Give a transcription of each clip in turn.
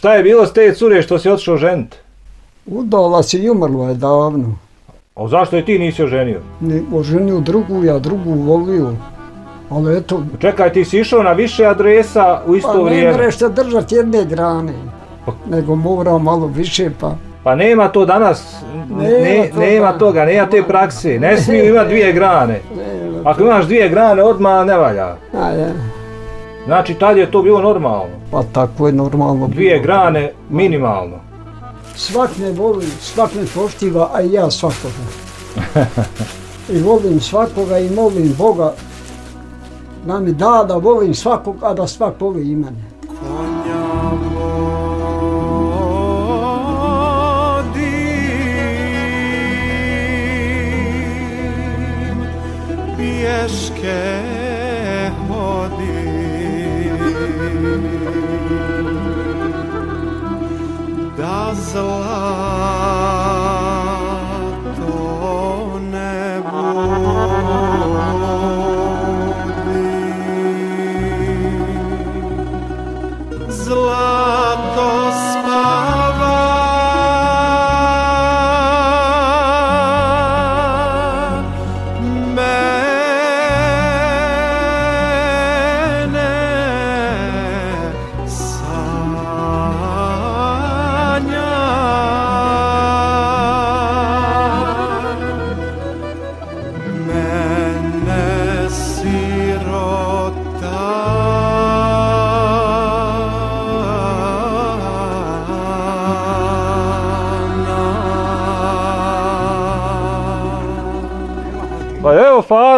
Šta je bilo s te cure što si otišao ženiti? Udala se i umrla je davno. A zašto je ti nisi oženio? Ne, oženio drugu, ja drugu volio. Ali eto, Čekaj, ti si išao na više adresa u isto pa ne vrijeme. moreš se držati jedne grane. Nego mora malo više pa... Pa nema to danas, ne, Nema toga. nema toga, nema te prakse. Ne smiju imati dvije grane. Ne, Ako imaš dvije grane, odmah ne valja. a je, Znači, tad je to bilo normalno. pa tako je normalno. Dvije bilo. grane minimalno. Svak me voli, svak me poštiva, a i ja svakoga. I volim svakoga i molim Boga da mi da da volim svakog, a da svak voli i mene. pješke da zlato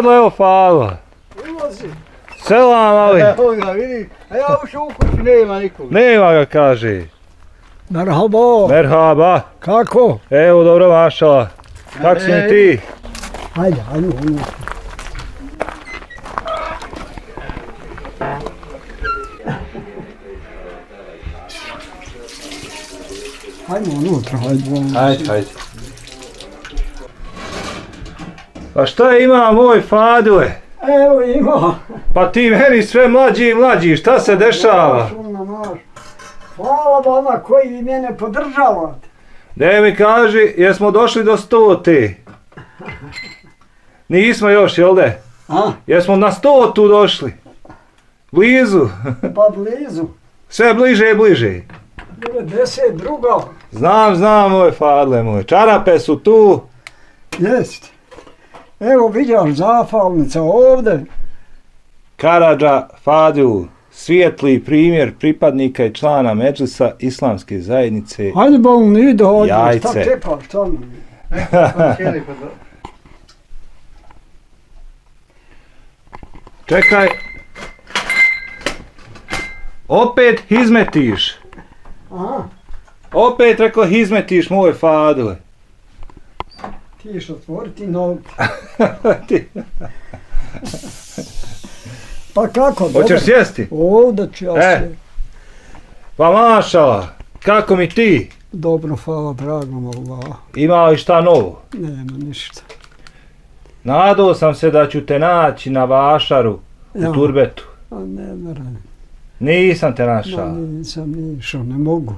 Fadla, evo Fadla. Ulazi. Selam, ali. Evo ga, vidi. A ja ušao u kuću, nema nikog. Nema ga, kaže. Merhaba, Merhaba. kako? Evo, dobro mašala. Kako si mi ti? Hajde, hajde, hajde. Hajmo unutra, hajde. hajde. Hajde, Pa šta ima moj Fadule? Evo ima. Pa ti meni sve mlađi i mlađi, šta se dešava? Hvala vama koji mene podržavate. Ne mi kaži, jesmo došli do stote? Nismo još, jel de? A, Jesmo na stotu došli? Blizu? pa blizu. Sve bliže i bliže. 92. Znam, znam, moj Fadle moj. Čarape su tu. Jest. Evo vidiš zafalnica ovde. Karadža Fadil, svijetli primjer pripadnika i člana Međlisa Islamske zajednice. Hajde bol ni dođe. Jajce. Šta tamo? Pa do... Čekaj. Opet izmetiš. Aha, Opet reko izmetiš moj Fadile. Ti što otvoriti nogu. Ti- Pa kako? Hoćeš sjesti? Ovde ću ja E. se. Pa mašala, kako mi ti? Dobro, hvala dragom Allah. Ima li šta novo? Nema ništa. Nadao sam se da ću te naći na Vašaru u Ja. Turbetu. A ne verujem. Nisam te Ma našao. nisam ni išao, ne mogu.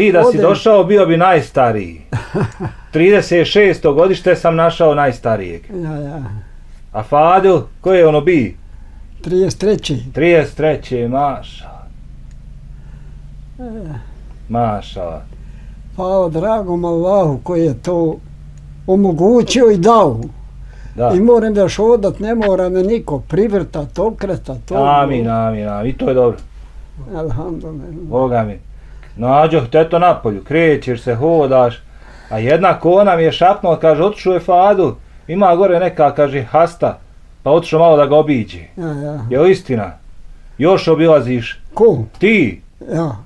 Ti da si Odem. došao bio bi najstariji. 36. godište sam našao najstarijeg. Ja, ja. A Fadil, koji je ono bi? 33. 33. Maša. E, Maša. Hvala dragom Allahu koji je to omogućio i dao. Da. I moram da šodat, ne mora me niko privrtat, okretat. To, Amin, amin, amin. I to je dobro. Alhamdulillah. Boga mi. Nađo, te to napolju, krećeš se, hodaš. A jedna kona mi je šapnula, kaže, otišao je Fadu. Ima gore neka, kaže, hasta. Pa otišao malo da ga obiđe. Ja, ja. Je li istina? Još obilaziš. Ko? Ti Ja.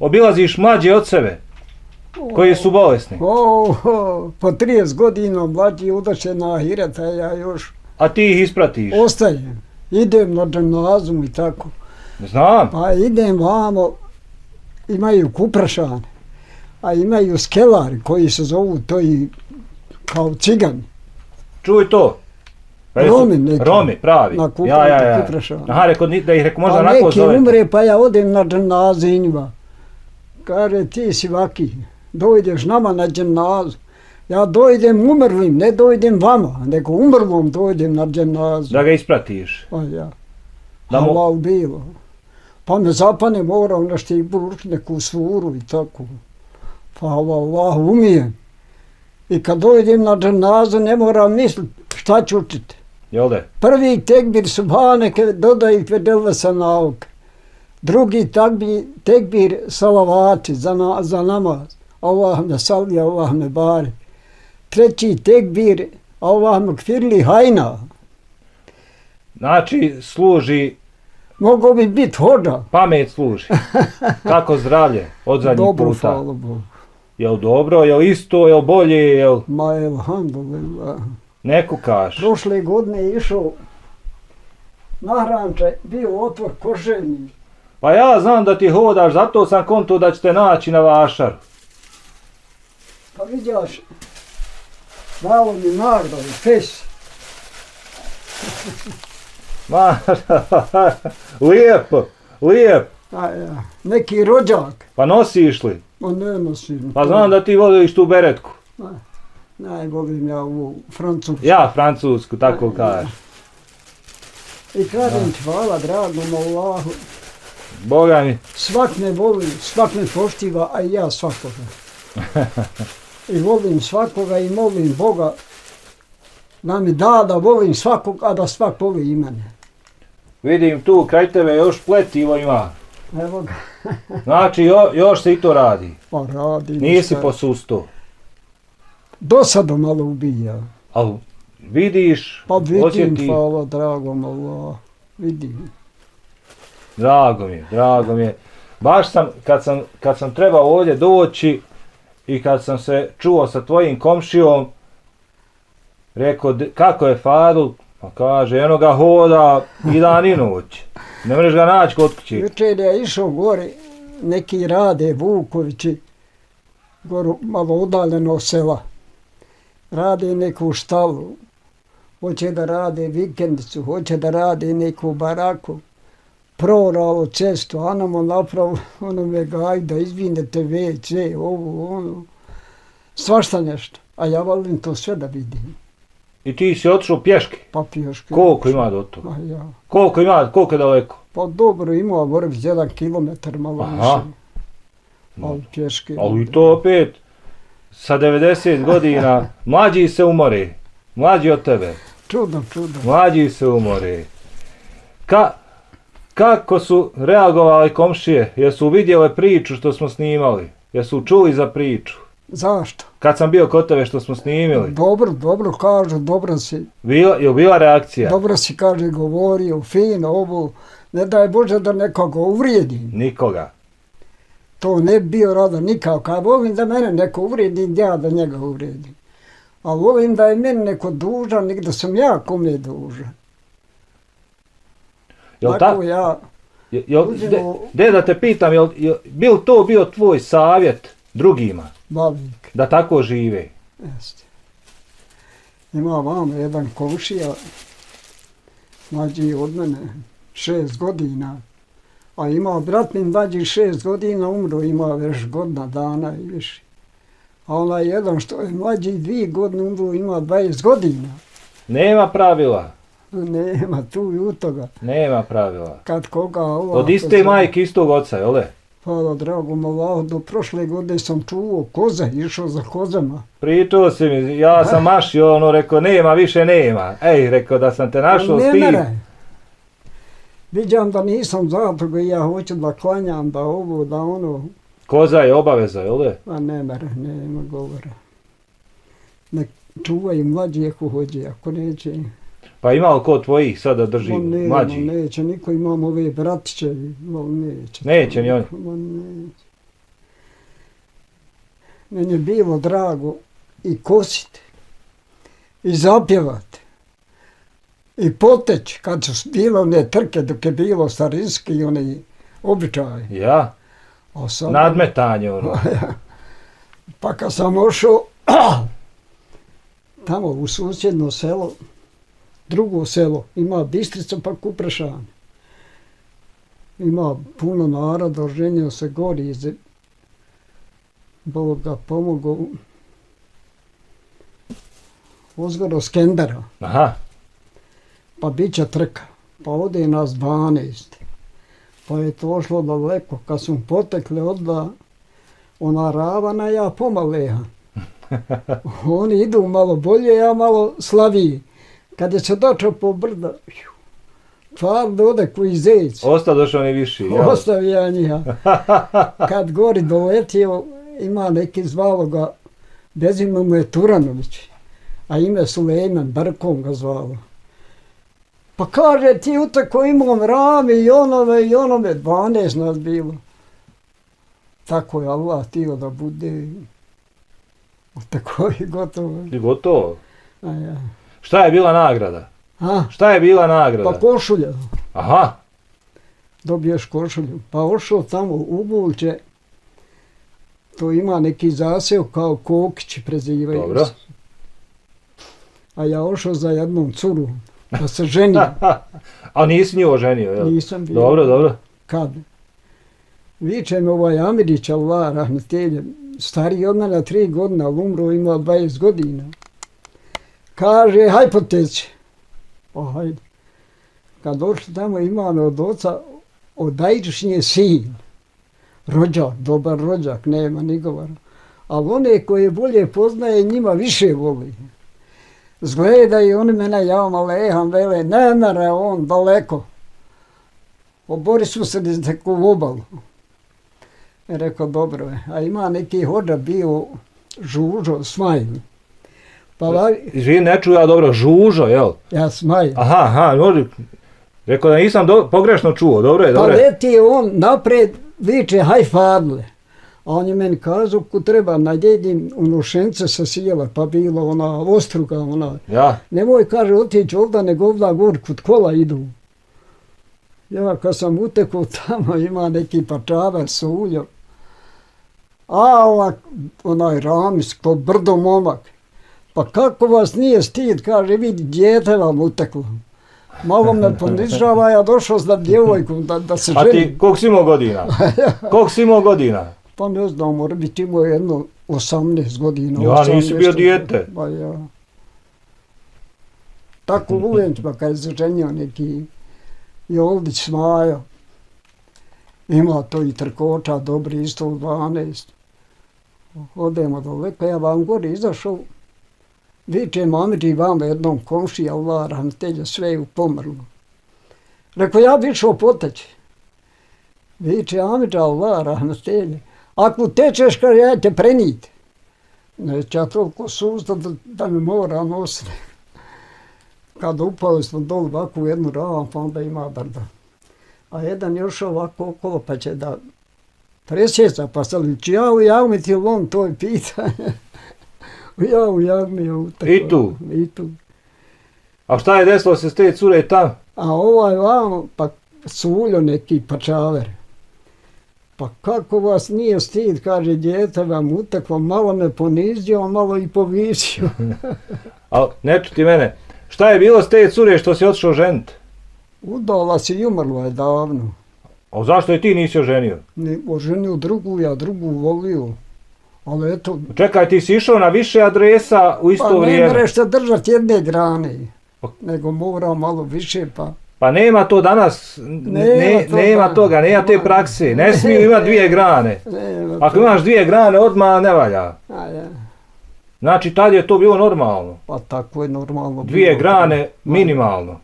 obilaziš mlađe od sebe, koji su bolesni. O, o, po 30 godina mlađi udaše na ahireta, ja još A ti ih ispratiš. ostajem. Idem na džemnazum i tako. Znam. Pa idem vamo, imaju kuprašane, a imaju skelari koji se zovu to i kao cigani. Čuj to. Pa Romi neki. Romi, pravi. Na Kupretu, ja, ja, ja. Kupreša. Aha, rekao, ni- da ih rekao možda Pa onako neki zovete. umre, pa ja odem na dženaze njima. Kaže, ti si vaki, dojdeš nama na dženazu. Ja dojdem umrlim, ne dojdem vama, nego umrlom dojdem na dženazu. Da ga ispratiš. Pa ja. Da mu- Halal bilo. Pa me zapane moram nešto i buruč neku svuru i tako. Pa Allah umijem. I kad dojdem na dženazu ne moram misliti šta ću učiti. Jel da? Prvi tekbir subhaneke dodaj fedele sa nauk. Drugi takbir, tekbir salavati za, na, za namaz. Allah me salli, Allah me bari. Treći tekbir, Allah me kfirli hajna. Znači, služi, Mogu bi biti hođa. pamet služi. Kako zdravlje od zadnjih Dobro, puta. hvala Bogu. Jel dobro, jel isto, jel bolje, jel Ma alhamdulillah. ne kukaš? Prošle godine je išao na hranče, bio otvor koževni. Pa ja znam da ti hodaš, zato sam konto da ćete naći na vašar. Pa vidjaš, dalo mi nagradu, fes. Ma, lijepo, lijep. A, ja. Neki rođak, Pa nosiš li? ma ne nosim. Pa znam da ti voliš tu beretku. Najvolim ja u Francusku. Ja, francusku, tako Ja. kažeš. I kažem ti hvala dragom Allahu. Boga mi, Svak me voli, svak me poštiva, a ja svakoga. I volim svakoga i molim Boga da mi da da volim svakog, a da svak voli i mene. vidim tu kraj tebe još pletivo ima. Evo ga, Znači, jo, još se i to radi. pa radi. Nisi ništa. posusto. Dosado malo ubija. Ali vidiš, Pa vidim, osjeti, hvala dragom Allah. Vidim. drago mi je, drago mi je. Baš sam, kad sam, kad sam trebao ovdje doći i kad sam se čuo sa tvojim komšijom, rekao, kako je Faru? Pa kaže, eno ga hoda i dan i noć. Ne mreš ga naći kod kuće. Jučer je išao gore, neki rade Vukovići, gore malo udaljeno sela. Rade neku štalu, hoće da rade vikendicu, hoće da rade neku baraku. Proralo cestu, a nam napravo ono me gajda, izvinete WC, ovo, ono. Svašta nešto. A ja volim to sve da vidim. I ti si otišao pješke. Pa pješke. Koliko ima do toga? Ma ja. Koliko ima, koliko je daleko? Pa dobro ima, mora biti jedan kilometar malo Aha. više. Ali pješke. Ali i to opet, sa 90 godina, mlađi se umore. Mlađi od tebe. Čudno, čudno. Mlađi se umore. Ka, kako su reagovali komšije? Jesu vidjeli priču što smo snimali? Jesu čuli za priču? Zašto? Kad sam bio kod tebe što smo snimili? Dobro, dobro kažu, dobro si, Bila, je bila reakcija? dobro si kaže govorio, fino, ovo, ne daj Bože da nekoga uvrijedim. Nikoga. To ne bi bio rado nikako. Kad volim da mene neko uvrijedi, ja da njega uvrijedim. A volim da je meni neko dužan, nek da sam ja kome dužan. Jel Tako tako? ja, Je- Jel, de, uzmemo- de da te pitam, jel, jel, bil to bio tvoj savjet drugima bavnik. da tako žive? Jeste. Ima vam jedan komšija, mlađi od mene, šest godina. A ima brat mi mlađi šest godina, umro ima već godina dana i više. A onaj jedan što je mlađi dvije godine umro ima 20 godina. Nema pravila. Nema tu i u toga. Nema pravila. Kad koga ova... Od iste majke, istog oca, jel le? Hvala dragom Allahu, do prošle godine sam čuvao koze, išao za kozama. Pričao si mi, ja sam mašio, ono, rekao, nema, više nema. Ej, rekao da sam te našao ne s tim. mere. Viđam da nisam zadruga i ja hoću da klanjam, da ovo, da ono, Koza je obaveza, jel le? a ne mere, nema govora. Nek čuvaju mlađi ako hoće, ako neće, Pa ima li ko tvojih sada drži, on ne, mlađi? on neće, niko imam ove bratiće, on neće. Neće ni oni. On neće. Meni je bilo drago i kositi, i zapjevati, i poteć, kad su bile one trke, dok je bilo starinski i oni običaj. Ja, A sad, nadmetanje, ono. Pa kad sam ošao tamo u susjedno selo, drugo selo, ima Bistrica pa Kuprešan. Ima puno naroda, ženio se gori iz Bog ga pomogao. Ozgoro Skendera, Aha, pa bit će trka. Pa ode nas 12. Pa je to šlo daleko. Kad smo potekli odda, ona ravana, ja pomaleha. Oni idu malo bolje, ja malo slaviji. Kad je se došao po brda, tvardo ode koji zec. ostao došao ni viši. jel? Ostavi ja njiha. Kad gori doletio, ima neki zvalo ga, bez ime mu je Turanović, a ime Sulejman, Brkom ga zvalo. Pa kaže ti utako imam rame i onome i onome, 12 nas bilo. Tako je Allah tio da bude. Tako je gotovo. I gotovo. A, ja. Šta je bila nagrada? A, Šta je bila nagrada? pa košulja. Aha, dobiješ košulju. Pa ošao tamo u Bulče, to ima neki zasev kao Kokići prezivaju dobro. se. A ja ošao za jednom curu, da se ženi. A nisi nju oženio, jel? Nisam bio. Dobro, dobro. Kad? Viče me ovaj Amirić, Allah, rahmetelje, stariji od mene tri godina, ali umro ima 20 godina. Kaže, haj poteći. Pa hajde. Kad došli tamo ima od oca od sin. Rođak, dobar rođak, nema ni govora. Ali one koje bolje poznaje, njima više voli. Zgleda i oni mene javno leham, vele, ne mere on daleko. Obori su se iz neku obalu. Rekao, dobro je. A ima neki hođa bio Žužo, Smajl. Pa lavi, Izvini, ne čuju ja dobro, žužo, jel? ja Smajl. Aha, aha, može. Rekao da nisam do, pogrešno čuo, dobro je, Pa dobro je. leti on napred, viče, haj fadle. A on je meni kazao, ko treba na djedim u nošence sa sjela, pa bilo ona ostruga, ona. Ja, Nemoj, kaže, otići ovda, nego ovda gor, kod kola idu. Ja, kad sam utekao tamo, ima neki pačavar, suljo. A ova, onaj Ramis, ko brdo momak. Pa kako vas nije stid, kaže, vidi, djete vam uteklo. Malo me ponižava, ja došao s djevojku da, da se a ti, koliko si imao godina? Koliko si imao godina? Pa ne znam, mora biti imao jedno 18 godina. Ja, nisi 18 bio dijete. Pa ja. Tako uvijem, pa kad se ženio neki Joldić Smajo. Ima to i trkoča, dobri isto u 12. Odemo daleko, ja vam gore izašao. Viče mamiđi vam jednom komši, Allah, rahmetelja, sve je pomrlo. Rekao, ja bi išao potaći. Viče, amiđa, Allah, rahmetelja. Ako tečeš, kaže, ja te prenit. Neće ja toliko susta da, da me mora nositi. Kad upali smo dol ovako u jednu ravan, pa onda ima brda. A jedan još ovako okolo, pa će da presjeca, pa sam li ja u javmi ti on to je pitanje ja u utakao. I tu? I tu. A šta je desilo se s te cure tam? A ovaj vamo, pa suljo neki pačaver. Pa kako vas nije stid, kaže, djete vam uteklo, malo me ponizio, malo i povisio. A ne čuti mene. Šta je bilo s te cure što si otišao ženit? Udala se i umrla je davno. A zašto je ti nisi oženio? Ne, oženio drugu, ja drugu volio. Ali eto, Čekaj, ti si išao na više adresa u isto pa ne vrijeme. mereš se držati jedne grane. Pa- Nego mora malo više, pa... Pa nema to danas, Nema ne, toga. nema toga, nema te prakse. Ne smiju imati dvije grane. Ne, Ako imaš dvije grane, odmah ne valja. A, ja. Znači, tad je to bilo normalno. Pa tako je normalno. Dvije bilo. grane minimalno.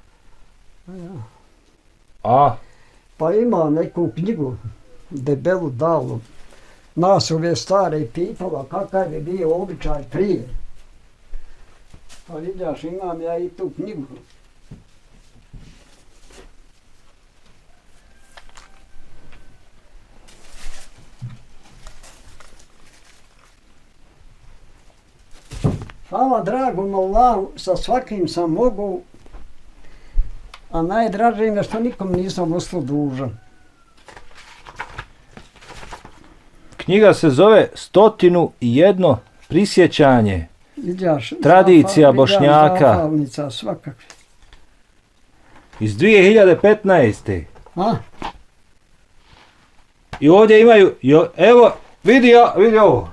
A, Pa ima neku knjigu, debelu dalu. Nas ove stare pitala kakav je bio običaj prije. Pa vidiš, imam ja i tu knjigu. Hvala dragom Allahu, sa svakim sam mogu, a najdraže mi je što nikom nisam ostao dužan. Knjiga se zove Stotinu i jedno prisjećanje. Vidiš, Tradicija vidiš Bošnjaka. Zahvalnica svakakve. iz 2015. A? I ovdje imaju, jo, evo, vidi, vidi ovo.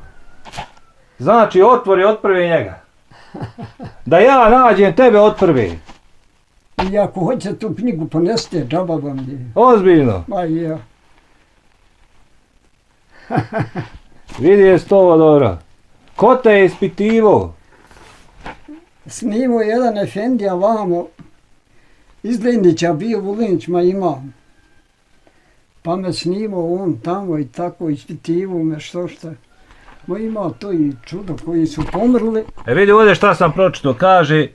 Znači, otvori od prve njega. Da ja nađem tebe od prve. I ako hoćete tu knjigu poneste, džaba vam je. Ozbiljno. Ma i ja. Vidi je ovo dobro. Ko te je ispitivo? Snimo jedan efendija vamo, iz Linića, bio Vulinić, ma ima. Pa me snimo on tamo i tako ispitivo me što šta. Ma ima to i čudo koji su pomrli. E vidi ovdje šta sam pročito. Kaže,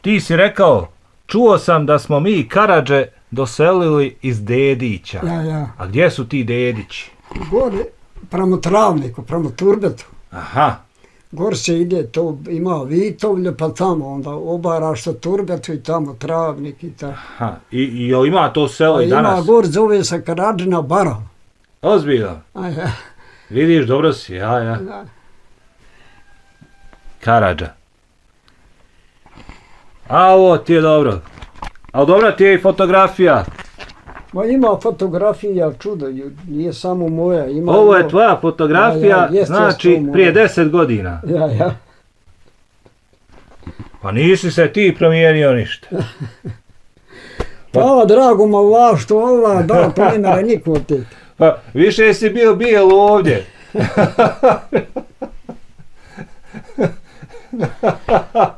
ti si rekao, čuo sam da smo mi Karadže doselili iz Dedića. Ja, ja. A gdje su ti Dedići? Gore, prema travniku, prema turbetu. Aha, Gor se ide, to ima Vitovlje, pa tamo onda obaraš sa turbetu i tamo travnik i tako. aha. I, i jel ima to selo A i ima danas? gor zove se Karadžina bara. Ozbiljno. A ja, Vidiš, dobro si, ja, ja. da. Karadža. A ovo ti je dobro. Ali dobra ti je i fotografija. Ma ima fotografija čudo, nije samo moja. Ima Ovo je tvoja fotografija, Ja, ja, jest, znači prije 10 godina. Ja, ja. Pa nisi se ti promijenio ništa. Pa drago ma Allah što Allah da ne mene niko te. Pa više si bio bijel ovdje.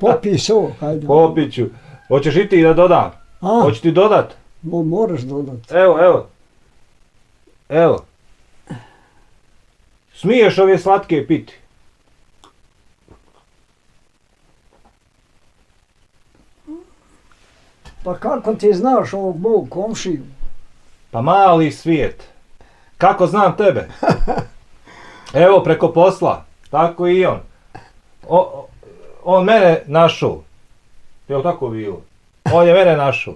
Popi so, hajde. Popiću. Hoćeš i ti da dodam? A, Hoćeš ti dodat? Mo, moraš dodat. Evo, evo. Evo. Smiješ ove slatke piti. Pa kako ti znaš ovog mog komšiju? Pa mali svijet. Kako znam tebe? Evo preko posla. Tako i on. O, on mene našao. Jel tako bilo? On je mene našao.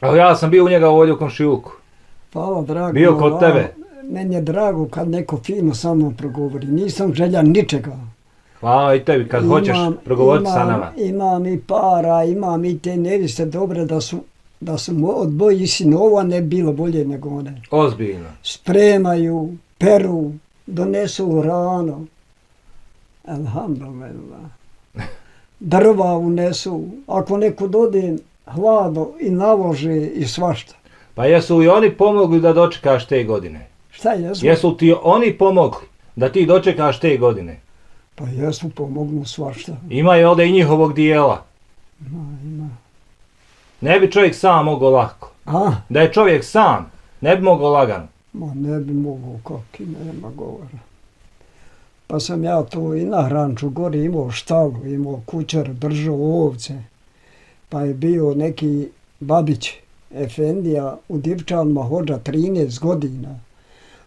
Ali ja sam bio u njega ovdje u komšiluku. Hvala drago. Bio kod tebe. Meni je drago kad neko fino sa mnom progovori. Nisam željan ničega. Hvala i tebi kad hoćeš progovoriti sa imam, nama. Imam i para, imam i te neviste dobre da su da su mo- od boji sinova ne bi bilo bolje nego one. Ozbiljno. Spremaju, peru, donesu rano. Alhamdulillah. Drva unesu. Ako neko dode hlado i nalože i svašta. Pa jesu i oni pomogli da dočekaš te godine? Šta jesu? Jesu ti oni pomogli da ti dočekaš te godine? Pa jesu, pomognu svašta. Ima je ovdje i njihovog dijela. Ima, ima. Ne bi čovjek sam mogao lako. A, Da je čovjek sam, ne bi mogao lagano. ma ne bi mogao kaki, nema govora. Pa sam ja to i na hranču gore imao štalu, imao kućar, držao ovce. Pa je bio neki babić, Efendija, u Divčanima hođa 13 godina.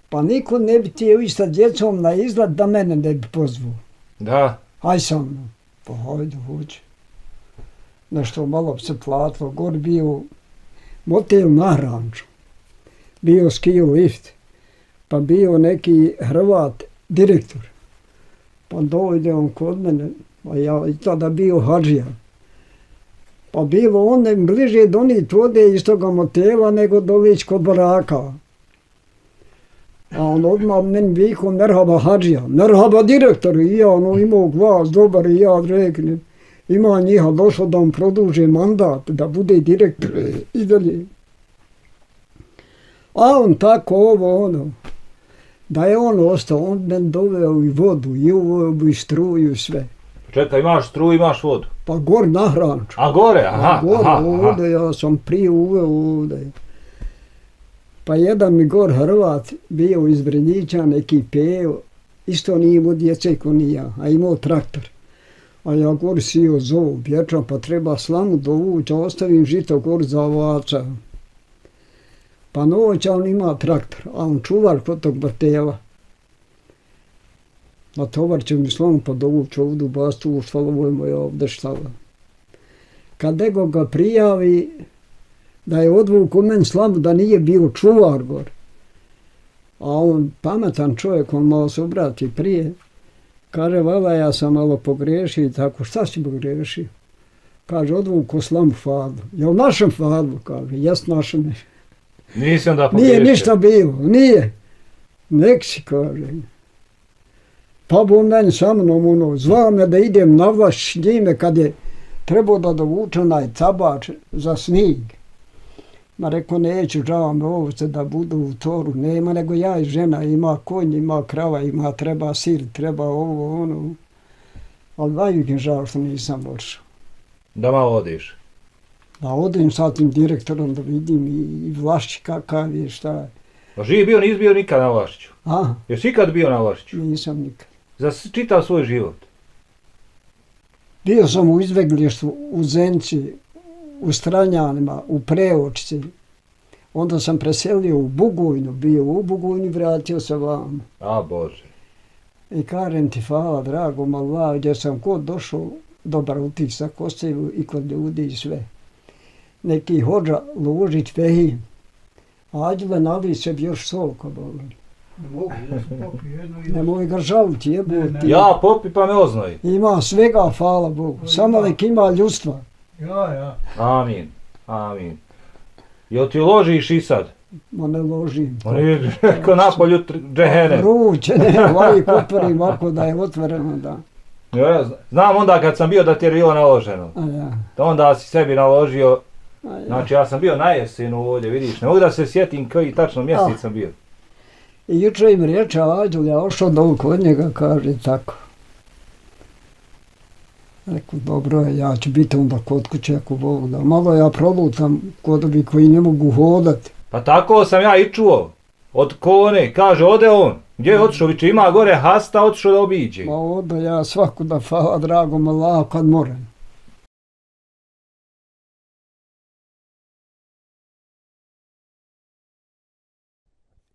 Pa niko ne bi tijelo i sa djecom na izgled da mene ne bi pozvao. Da, Aj sa mnom. Pa hajde, hoće. Nešto malo se platilo. Gor bio motel na hranču. Bio ski lift. Pa bio neki Hrvat direktor. Pa dojde on kod mene. Pa ja i tada bio hađija. Pa bilo on ne bliže donit vode iz toga motela nego dolić kod baraka. A on odmah meni vikao merhaba hađija, merhaba direktor, i ja ono imao glas dobar i ja reknem, ima njiha došlo da on produže mandat, da bude direktor i dalje. A on tako ovo ono, da je on ostao, on meni doveo i vodu, i ovo, i struju, i sve. čekaj, imaš struju, imaš vodu. Pa gor na hranču. A gore, aha, A gore, aha, aha. ovdje, ja sam prije uveo ovdje. Pa jedan mi gor Hrvat bio iz Vrnjića, neki peo, isto nije imao djece ko ni ja, a imao traktor. A ja gor sio zovu, bječam, pa treba slamu dovući, ostavim žito gor za ovaca. Pa noć, on ima traktor, a on čuvar kod tog batela. Na tovar će mi slon pa dovući ovdje u bastu, u štalovojmo je ovdje štala kad nego ga prijavi da je odvuk u meni slavu, da nije bio čuvar gor. A on, pametan čovjek, on malo se obrati prije, kaže, vala, ja sam malo pogrešio i tako, šta si pogrešio? Kaže, odvuku slamu fadlu. Jel našem fadlu? Kaže, jes našem. Onda Nije pogriješio. ništa bilo, nije. Nek si, kaže. Pa bu meni sa mnom, ono, zvao me da idem na vlaš s njime kad je trebao da dovuče onaj tabač za snig. Ma rekao, neću, žao me ovce da budu u toru. Nema, nego ja i žena, ima konj, ima krava, ima, treba sir, treba ovo, ono. Ali mi žao što nisam došao. Da malo odiš. Da odem sa tim direktorom da vidim i, i vlašći kakav je, šta je. A živi bio, nisi bio nikad na Vlašiću. A, Jesi ikad bio na Vlašiću? nisam nikad. Za čitav svoj život. Bio sam u izveglištu u Zenci, u Stranjanima, u Preočci. Onda sam preselio u Bugojnu, bio u Bugojnu, vratio se vam. A Bože. I kažem ti hvala, drago Allah, gdje sam kod došao, dobar utisak ostavio i kod ljudi i sve. Neki hođa Lužić Fehim, Ađile nali se bi još boli. Ne mogu, ja sam popio jedno i Nemoj ga žaliti, jebote. Ja popi pa me oznoj. Ima svega, hvala Bogu. Samo nek ima ljudstva. Ja, ja. Amin. Amin. Jel ti ložiš i sad? Ma ne ložim. On je ko napolju džehene. Ruće, ne, ovaj otvorim ovako da je otvoreno, da. Ja, ja zna- znam onda kad sam bio da ti je bilo naloženo. A ja, Da onda si sebi naložio. Znači ja sam bio na jesenu ovdje, vidiš. Ne mogu da se sjetim koji tačno mjesec sam bio. I juče im reče, Ađul, ja ošao dol kod njega, kaže tako. Rekao, dobro je, ja ću biti onda kod kuće ako Bog da. Malo ja prolutam kod ovih koji ne mogu hodati. Pa tako sam ja i čuo. Od kone, kaže, ode on. Gdje je otišao? Viče, ima gore hasta, otišao da obiđe. Ma onda ja svaku da hvala dragom Allah kad moram.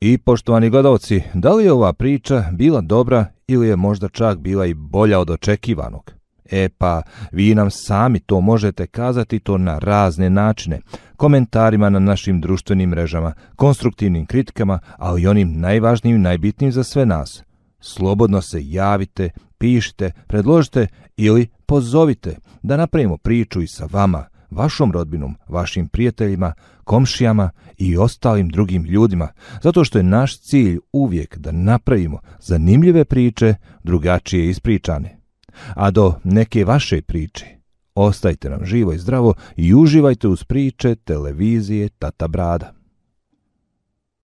I poštovani gledalci, da li je ova priča bila dobra ili je možda čak bila i bolja od očekivanog? E pa, vi nam sami to možete kazati to na razne načine, komentarima na našim društvenim mrežama, konstruktivnim kritikama, ali i onim najvažnijim i najbitnijim za sve nas. Slobodno se javite, pišite, predložite ili pozovite da napravimo priču i sa vama, vašom rodbinom, vašim prijateljima, komšijama i ostalim drugim ljudima, zato što je naš cilj uvijek da napravimo zanimljive priče, drugačije ispričane. A do neke vaše priče, ostajte nam živo i zdravo i uživajte uz priče televizije Tata Brada.